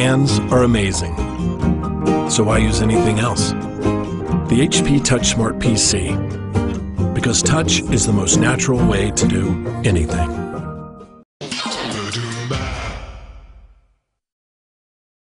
Hands are amazing. So why use anything else? The HP Touch Smart PC. Because touch is the most natural way to do anything.